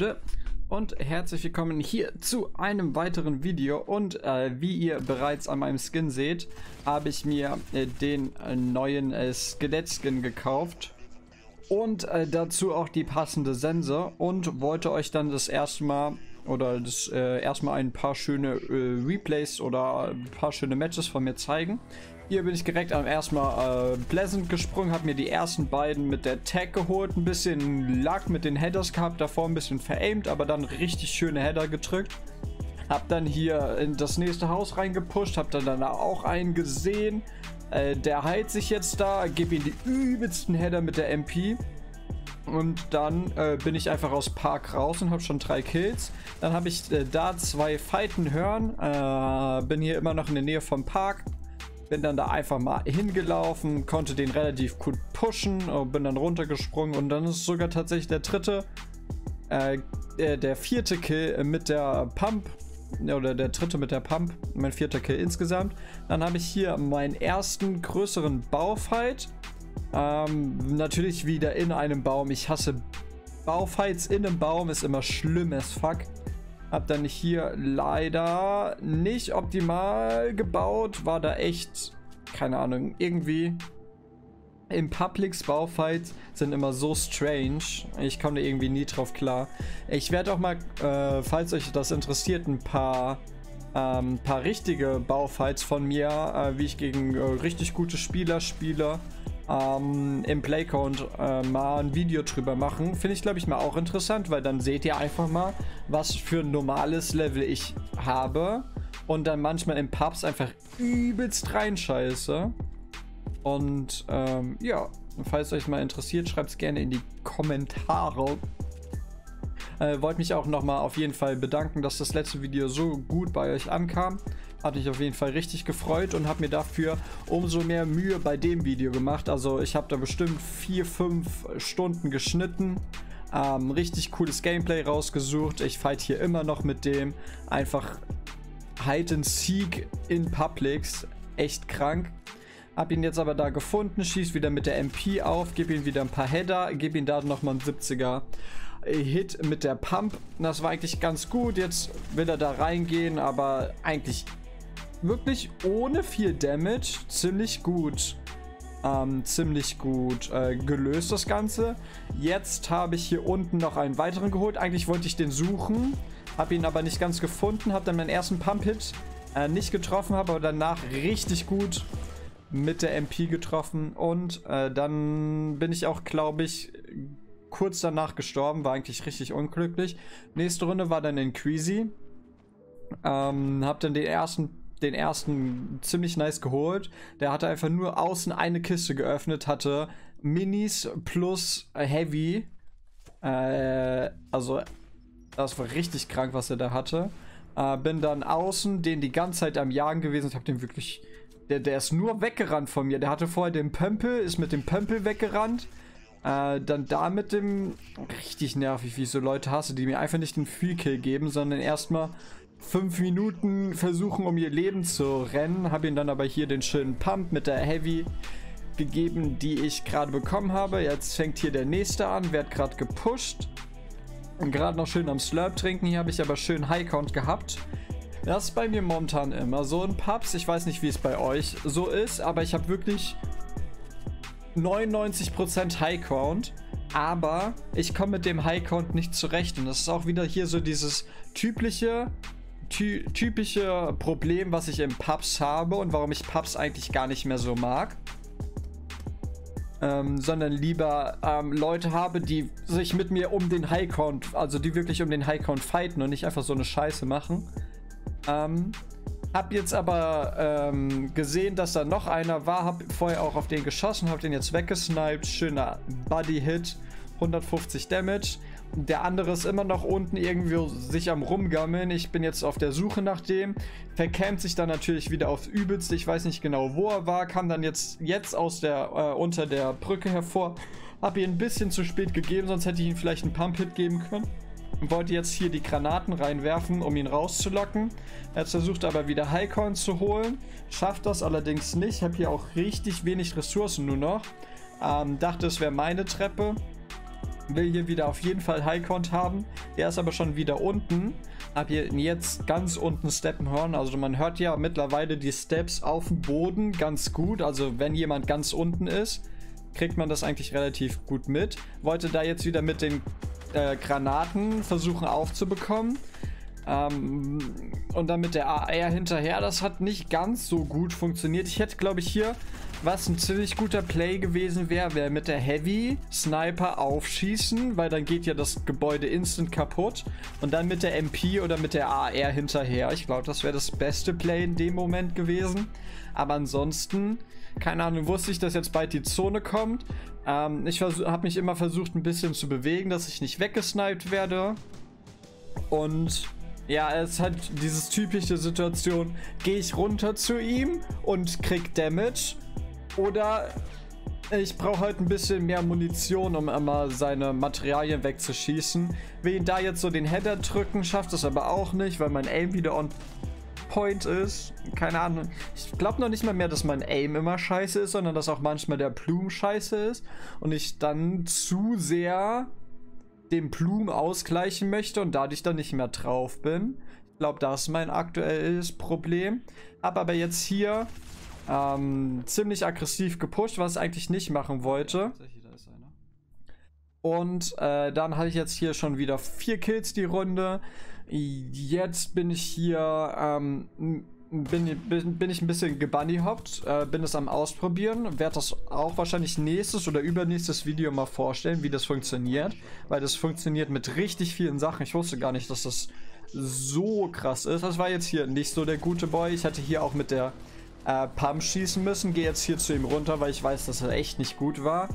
Leute und herzlich willkommen hier zu einem weiteren Video und äh, wie ihr bereits an meinem Skin seht, habe ich mir äh, den äh, neuen äh, Skelett-Skin gekauft und äh, dazu auch die passende Sense und wollte euch dann das erste Mal oder das äh, erstmal ein paar schöne Replays oder ein paar schöne Matches von mir zeigen. Hier bin ich direkt am ersten Mal äh, Pleasant gesprungen, habe mir die ersten beiden mit der Tag geholt, ein bisschen Luck mit den Headers gehabt, davor ein bisschen veraimt, aber dann richtig schöne Header gedrückt. Hab dann hier in das nächste Haus reingepusht, hab dann danach auch einen gesehen. Äh, der heilt sich jetzt da, gebe ihm die übelsten Header mit der MP. Und dann äh, bin ich einfach aus Park raus und habe schon drei Kills. Dann habe ich äh, da zwei Fighten hören. Äh, bin hier immer noch in der Nähe vom Park. Bin dann da einfach mal hingelaufen, konnte den relativ gut pushen, bin dann runtergesprungen und dann ist sogar tatsächlich der dritte, äh, der vierte Kill mit der Pump oder der dritte mit der Pump, mein vierter Kill insgesamt. Dann habe ich hier meinen ersten größeren Baufight. Ähm, natürlich wieder in einem Baum. Ich hasse Baufights in einem Baum, ist immer schlimm as fuck. Hab dann hier leider nicht optimal gebaut. War da echt, keine Ahnung, irgendwie im Publics Baufights sind immer so strange. Ich komme da irgendwie nie drauf klar. Ich werde auch mal, äh, falls euch das interessiert, ein paar, ähm, paar richtige Baufights von mir, äh, wie ich gegen äh, richtig gute Spieler spiele, ähm, im Playcount äh, mal ein Video drüber machen. Finde ich, glaube ich, mal auch interessant, weil dann seht ihr einfach mal, was für ein normales Level ich habe und dann manchmal in Pubs einfach übelst reinscheiße. Und ähm, ja, falls euch mal interessiert, schreibt es gerne in die Kommentare. Äh, Wollte mich auch nochmal auf jeden Fall bedanken, dass das letzte Video so gut bei euch ankam. Hatte ich auf jeden Fall richtig gefreut und habe mir dafür umso mehr Mühe bei dem Video gemacht. Also ich habe da bestimmt 4-5 Stunden geschnitten. Ähm, richtig cooles Gameplay rausgesucht. Ich fight hier immer noch mit dem. Einfach Hide and Seek in Publics. Echt krank. Hab ihn jetzt aber da gefunden, schieß wieder mit der MP auf, gebe ihm wieder ein paar Header, gebe ihm da nochmal einen 70er Hit mit der Pump. Das war eigentlich ganz gut. Jetzt will er da reingehen, aber eigentlich wirklich ohne viel Damage ziemlich gut. Ähm, ziemlich gut äh, gelöst das Ganze. Jetzt habe ich hier unten noch einen weiteren geholt. Eigentlich wollte ich den suchen, habe ihn aber nicht ganz gefunden, habe dann meinen ersten Pump-Hit äh, nicht getroffen, habe aber danach richtig gut mit der MP getroffen und äh, dann bin ich auch, glaube ich, kurz danach gestorben, war eigentlich richtig unglücklich. Nächste Runde war dann in Queasy. Ähm, hab dann den ersten den ersten ziemlich nice geholt. Der hatte einfach nur außen eine Kiste geöffnet, hatte Minis plus Heavy. Äh, also, das war richtig krank, was er da hatte. Äh, bin dann außen, den die ganze Zeit am Jagen gewesen und hab den wirklich. Der, der ist nur weggerannt von mir. Der hatte vorher den Pömpel, ist mit dem Pömpel weggerannt. Äh, dann da mit dem. Richtig nervig, wie ich so Leute hasse, die mir einfach nicht den Free Kill geben, sondern erstmal fünf Minuten versuchen, um ihr Leben zu rennen. Habe ihn dann aber hier den schönen Pump mit der Heavy gegeben, die ich gerade bekommen habe. Jetzt fängt hier der nächste an, wird gerade gepusht. Und gerade noch schön am Slurp trinken. Hier habe ich aber schön High Count gehabt. Das ist bei mir momentan immer so in Pubs. Ich weiß nicht, wie es bei euch so ist, aber ich habe wirklich 99% High Count. Aber ich komme mit dem High Count nicht zurecht. Und das ist auch wieder hier so dieses typische ty typische Problem, was ich in Pubs habe und warum ich Pubs eigentlich gar nicht mehr so mag. Ähm, sondern lieber ähm, Leute habe, die sich mit mir um den High Count, also die wirklich um den High Count fighten und nicht einfach so eine Scheiße machen. Ähm, hab jetzt aber ähm, gesehen, dass da noch einer war, hab vorher auch auf den geschossen, hab den jetzt weggesniped, schöner Body Hit, 150 Damage. Der andere ist immer noch unten irgendwie sich am rumgammeln. Ich bin jetzt auf der Suche nach dem. Verkämmt sich dann natürlich wieder aufs Übelste. Ich weiß nicht genau, wo er war. Kam dann jetzt, jetzt aus der, äh, unter der Brücke hervor. Hab ihn ein bisschen zu spät gegeben, sonst hätte ich ihm vielleicht einen Pump-Hit geben können. Wollte jetzt hier die Granaten reinwerfen, um ihn rauszulocken. Er versucht aber wieder Highcorn zu holen. Schafft das allerdings nicht. Hab hier auch richtig wenig Ressourcen nur noch. Ähm, dachte, es wäre meine Treppe will hier wieder auf jeden Fall Highcount haben. Der ist aber schon wieder unten. Hab hier jetzt ganz unten Steppen hören. Also man hört ja mittlerweile die Steps auf dem Boden ganz gut. Also wenn jemand ganz unten ist, kriegt man das eigentlich relativ gut mit. Wollte da jetzt wieder mit den äh, Granaten versuchen aufzubekommen. Ähm, und dann mit der AR hinterher, das hat nicht ganz so gut funktioniert. Ich hätte, glaube ich, hier, was ein ziemlich guter Play gewesen wäre, wäre mit der Heavy Sniper aufschießen, weil dann geht ja das Gebäude instant kaputt. Und dann mit der MP oder mit der AR hinterher. Ich glaube, das wäre das beste Play in dem Moment gewesen. Aber ansonsten, keine Ahnung, wusste ich, dass jetzt bald die Zone kommt. Ähm, ich habe mich immer versucht, ein bisschen zu bewegen, dass ich nicht weggesniped werde. Und ja, es halt dieses typische Situation, gehe ich runter zu ihm und krieg Damage oder ich brauche halt ein bisschen mehr Munition, um immer seine Materialien wegzuschießen. Will ihn da jetzt so den Header drücken, schafft es aber auch nicht, weil mein Aim wieder on point ist. Keine Ahnung. Ich glaube noch nicht mal mehr, dass mein Aim immer scheiße ist, sondern dass auch manchmal der Plume scheiße ist. Und ich dann zu sehr den Blumen ausgleichen möchte und dadurch dann nicht mehr drauf bin. Ich glaube, das ist mein aktuelles Problem. Habe aber jetzt hier ähm, ziemlich aggressiv gepusht, was ich eigentlich nicht machen wollte. Und äh, dann hatte ich jetzt hier schon wieder vier Kills die Runde. Jetzt bin ich hier ähm, bin, bin, bin ich ein bisschen gebunnyhoppt, äh, bin es am Ausprobieren, werde das auch wahrscheinlich nächstes oder übernächstes Video mal vorstellen, wie das funktioniert, weil das funktioniert mit richtig vielen Sachen. Ich wusste gar nicht, dass das so krass ist. Das war jetzt hier nicht so der gute Boy. Ich hätte hier auch mit der äh, Pump schießen müssen, gehe jetzt hier zu ihm runter, weil ich weiß, dass er echt nicht gut war.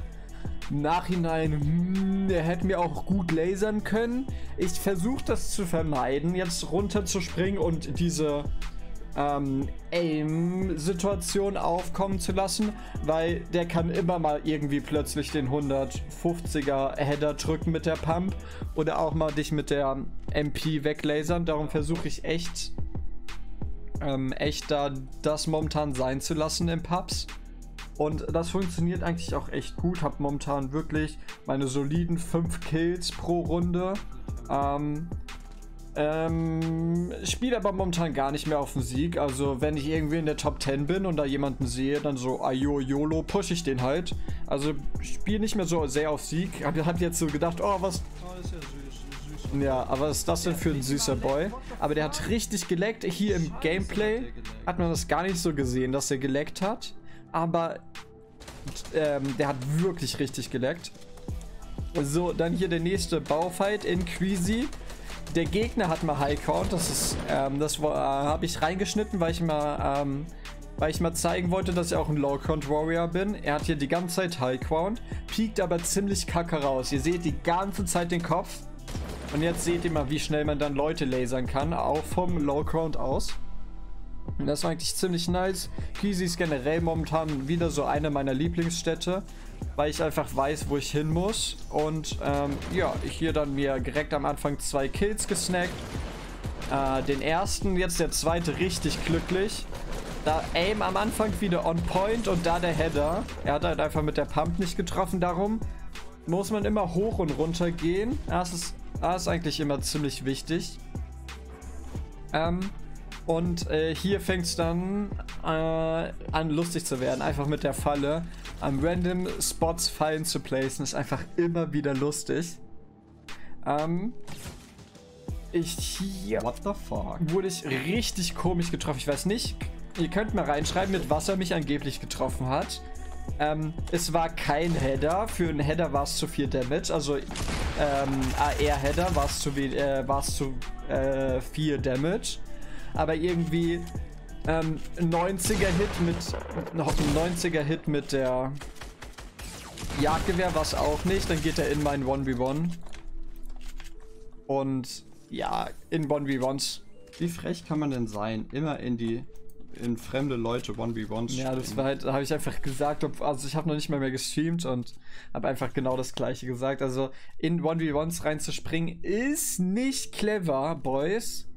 Nachhinein, hm, er hätte mir auch gut lasern können. Ich versuche das zu vermeiden, jetzt runter zu springen und diese ähm, Aim-Situation aufkommen zu lassen, weil der kann immer mal irgendwie plötzlich den 150er Header drücken mit der Pump oder auch mal dich mit der MP weglasern. Darum versuche ich echt, ähm, echt da das momentan sein zu lassen im Pubs. Und das funktioniert eigentlich auch echt gut. Hab momentan wirklich meine soliden 5 Kills pro Runde. Ähm, ähm, spiele aber momentan gar nicht mehr auf den Sieg. Also wenn ich irgendwie in der Top 10 bin und da jemanden sehe, dann so Ayo YOLO push ich den halt. Also spiele nicht mehr so sehr auf Sieg. Hab, hab jetzt so gedacht, oh was... Oh, ist ja süß. Ja, aber was ist das denn für ein süßer Boy? Aber der hat richtig geleckt. Hier im Gameplay hat man das gar nicht so gesehen, dass er geleckt hat. Aber ähm, der hat wirklich richtig geleckt. So, dann hier der nächste Baufight in Queasy. Der Gegner hat mal High Count. Das ist, ähm, das äh, habe ich reingeschnitten, weil ich mal, ähm, weil ich mal zeigen wollte, dass ich auch ein Low Count Warrior bin. Er hat hier die ganze Zeit High Count, piekt aber ziemlich kacke raus. Ihr seht die ganze Zeit den Kopf. Und jetzt seht ihr mal, wie schnell man dann Leute lasern kann, auch vom Low Count aus. Und das war eigentlich ziemlich nice. Kisi ist generell momentan wieder so eine meiner Lieblingsstädte weil ich einfach weiß, wo ich hin muss. Und ähm, ja, hier dann mir direkt am Anfang zwei Kills gesnackt. Äh, den ersten, jetzt der zweite richtig glücklich. Da Aim am Anfang wieder on point und da der Header. Er hat halt einfach mit der Pump nicht getroffen, darum muss man immer hoch und runter gehen. Das ist, das ist eigentlich immer ziemlich wichtig. Ähm, und äh, hier fängt es dann äh, an lustig zu werden, einfach mit der Falle. Am random Spots Fallen zu placen ist einfach immer wieder lustig. Ähm, ich hier What the fuck? wurde ich richtig komisch getroffen. Ich weiß nicht, ihr könnt mal reinschreiben, mit was er mich angeblich getroffen hat. Ähm, es war kein Header. Für einen Header war es zu viel Damage. Also ähm, AR-Header war es zu, äh, zu äh, viel Damage aber irgendwie ähm, 90er Hit mit noch ein 90er Hit mit der Jagdgewehr war es auch nicht. Dann geht er in mein 1v1. Und ja, in 1v1s. Wie frech kann man denn sein? Immer in die in fremde Leute 1v1s Ja, das war halt, habe ich einfach gesagt, ob, also ich habe noch nicht mal mehr gestreamt und habe einfach genau das gleiche gesagt. Also in 1v1s reinzuspringen ist nicht clever, Boys.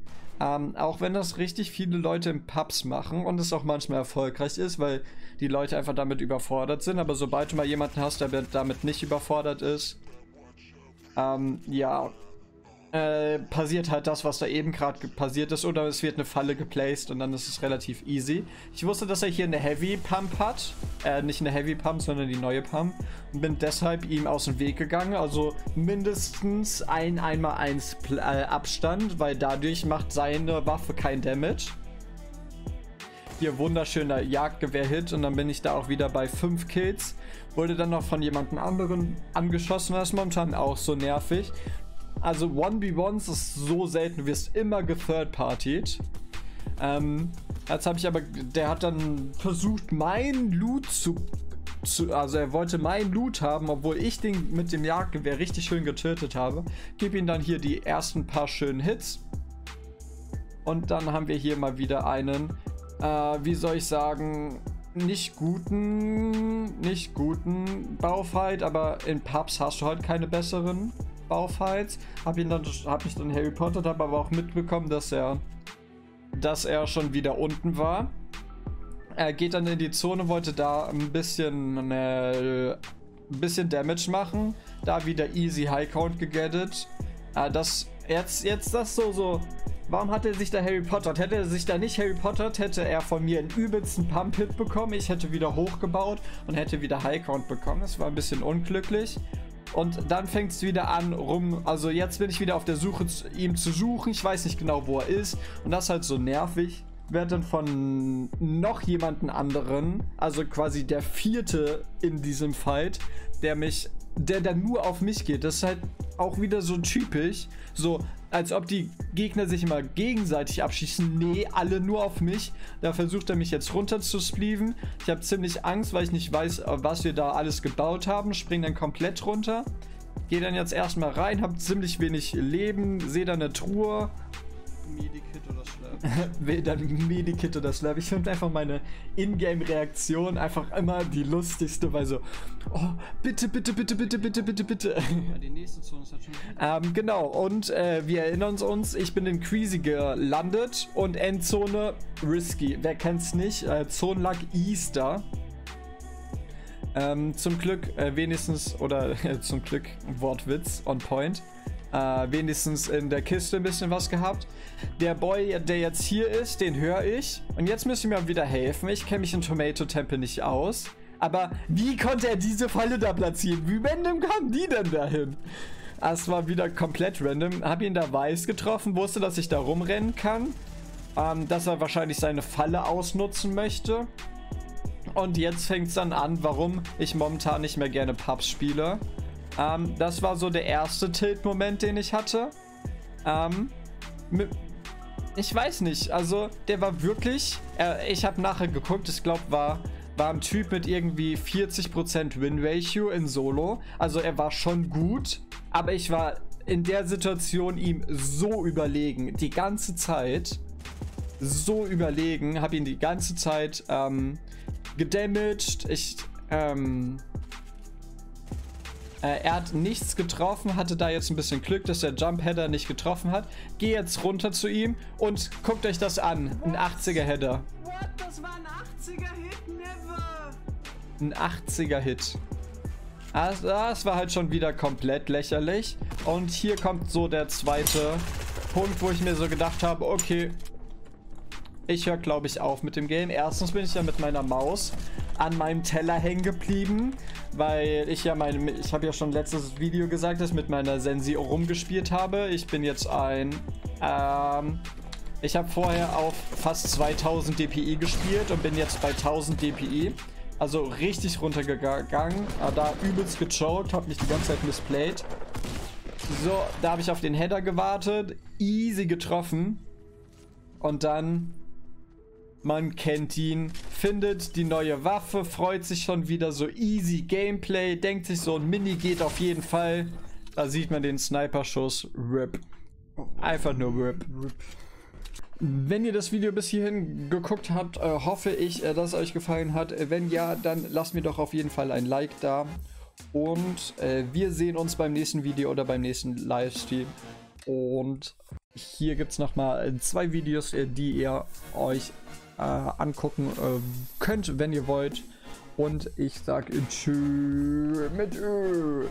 Ähm, auch wenn das richtig viele Leute im Pubs machen und es auch manchmal erfolgreich ist, weil die Leute einfach damit überfordert sind. Aber sobald du mal jemanden hast, der damit nicht überfordert ist, ähm, ja, äh, passiert halt das, was da eben gerade passiert ist, oder es wird eine Falle geplaced und dann ist es relativ easy. Ich wusste, dass er hier eine Heavy Pump hat, äh, nicht eine Heavy Pump, sondern die neue Pump und bin deshalb ihm aus dem Weg gegangen, also mindestens ein 1x1 äh, Abstand, weil dadurch macht seine Waffe kein Damage. Hier wunderschöner Jagdgewehr-Hit und dann bin ich da auch wieder bei 5 Kills. Wurde dann noch von jemand anderen angeschossen, das ist momentan auch so nervig. Also 1v1s ist so selten, du wirst immer gethird-partied. Ähm, jetzt habe ich aber, der hat dann versucht, mein Loot zu, zu, also er wollte mein Loot haben, obwohl ich den mit dem Jagdgewehr richtig schön getötet habe. Gib ihm dann hier die ersten paar schönen Hits. Und dann haben wir hier mal wieder einen, äh, wie soll ich sagen, nicht guten, nicht guten Baufight, aber in Pubs hast du halt keine besseren. Baufights. Habe ihn dann, habe ich dann Harry Potter, habe aber auch mitbekommen, dass er, dass er schon wieder unten war. Er geht dann in die Zone, wollte da ein bisschen, äh, ein bisschen Damage machen. Da wieder easy High Count gegettet. Äh, das jetzt, jetzt das so so. Warum hat er sich da Harry Potter? Hätte er sich da nicht Harry Potter, hätte er von mir einen übelsten Pump-Hit bekommen. Ich hätte wieder hochgebaut und hätte wieder High Count bekommen. Das war ein bisschen unglücklich. Und dann fängt es wieder an rum. Also jetzt bin ich wieder auf der Suche, ihm zu suchen. Ich weiß nicht genau, wo er ist. Und das ist halt so nervig. Werde dann von noch jemanden anderen, also quasi der vierte in diesem Fight, der mich, der dann nur auf mich geht. Das ist halt auch wieder so typisch. So, als ob die Gegner sich immer gegenseitig abschießen. Nee, alle nur auf mich. Da versucht er mich jetzt runter zu spleeven. Ich habe ziemlich Angst, weil ich nicht weiß, was wir da alles gebaut haben. Spring dann komplett runter. Gehe dann jetzt erstmal rein, habe ziemlich wenig Leben, sehe da eine Truhe. Medikit oder Slurp. dann Medikit oder Slurp. Ich finde einfach meine Ingame-Reaktion einfach immer die lustigste, weil so, oh, bitte, bitte, bitte, bitte, bitte, bitte, bitte. Ja, die nächste Zone ist schon. ähm, genau, und äh, wir erinnern uns, ich bin in Queasy gelandet und Endzone Risky. Wer kennt's nicht? Äh, Zonenlag Easter. Ähm, zum Glück äh, wenigstens, oder äh, zum Glück Wortwitz on point äh, wenigstens in der Kiste ein bisschen was gehabt. Der Boy, der jetzt hier ist, den höre ich. Und jetzt müssen wir wieder helfen. Ich kenne mich in Tomato Temple nicht aus. Aber wie konnte er diese Falle da platzieren? Wie random kam die denn dahin? Das war wieder komplett random. Hab ihn da weiß getroffen, wusste, dass ich da rumrennen kann. Ähm, dass er wahrscheinlich seine Falle ausnutzen möchte. Und jetzt fängt es dann an, warum ich momentan nicht mehr gerne Pubs spiele. Ähm, das war so der erste Tilt-Moment, den ich hatte. Ähm, ich weiß nicht, also der war wirklich, äh, ich habe nachher geguckt, ich glaube war, war ein Typ mit irgendwie 40% Win-Ratio in Solo. Also er war schon gut, aber ich war in der Situation ihm so überlegen, die ganze Zeit. So überlegen, habe ihn die ganze Zeit ähm, gedamaged. Ich, ähm, äh, er hat nichts getroffen, hatte da jetzt ein bisschen Glück, dass der Jump Header nicht getroffen hat. Geh jetzt runter zu ihm und guckt euch das an. Ein 80er Header. What? Das war ein 80er Hit? Never. Ein 80er Hit. Das, das war halt schon wieder komplett lächerlich. Und hier kommt so der zweite Punkt, wo ich mir so gedacht habe, okay, ich höre, glaube ich, auf mit dem Game. Erstens bin ich ja mit meiner Maus an meinem Teller hängen geblieben, weil ich ja meine, ich habe ja schon letztes Video gesagt, dass ich mit meiner Sensi rumgespielt habe. Ich bin jetzt ein, ähm, ich habe vorher auf fast 2000 DPI gespielt und bin jetzt bei 1000 DPI. Also richtig runtergegangen, da übelst gechoked, habe mich die ganze Zeit missplayed. So, da habe ich auf den Header gewartet, easy getroffen. Und dann man kennt ihn, findet die neue Waffe, freut sich schon wieder so easy Gameplay, denkt sich so ein Mini geht auf jeden Fall. Da sieht man den Sniper-Schuss. RIP. Einfach nur RIP. Wenn ihr das Video bis hierhin geguckt habt, äh, hoffe ich, äh, dass es euch gefallen hat. Äh, wenn ja, dann lasst mir doch auf jeden Fall ein Like da. Und äh, wir sehen uns beim nächsten Video oder beim nächsten Livestream. Und hier gibt es nochmal zwei Videos, die ihr euch äh, angucken äh, könnt, wenn ihr wollt. Und ich sage Tschüss mit Ö.